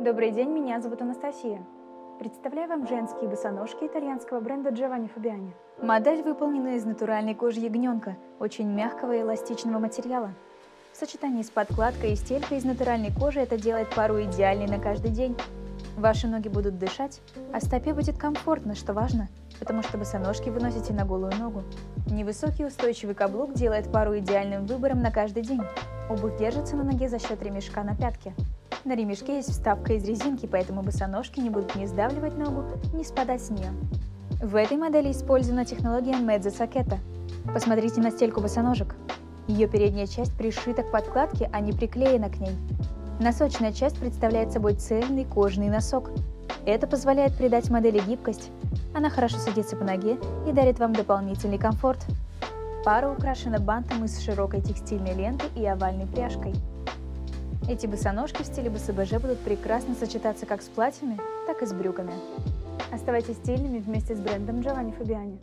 Добрый день, меня зовут Анастасия. Представляю вам женские босоножки итальянского бренда Giovanni Fabiani. Модель выполнена из натуральной кожи ягненка, очень мягкого и эластичного материала. В сочетании с подкладкой и стелькой из натуральной кожи это делает пару идеальной на каждый день. Ваши ноги будут дышать, а стопе будет комфортно, что важно, потому что босоножки вы носите на голую ногу. Невысокий устойчивый каблук делает пару идеальным выбором на каждый день. Обувь держится на ноге за счет ремешка на пятке. На ремешке есть вставка из резинки, поэтому босоножки не будут ни сдавливать ногу, ни спадать с нее. В этой модели использована технология Mezzo Sacchetta. Посмотрите на стельку босоножек. Ее передняя часть пришита к подкладке, а не приклеена к ней. Носочная часть представляет собой цельный кожаный носок. Это позволяет придать модели гибкость. Она хорошо садится по ноге и дарит вам дополнительный комфорт. Пара украшена бантом из широкой текстильной ленты и овальной пряжкой. Эти босоножки в стиле БСБЖ будут прекрасно сочетаться как с платьями, так и с брюками. Оставайтесь стильными вместе с брендом Giovanni Fabiani.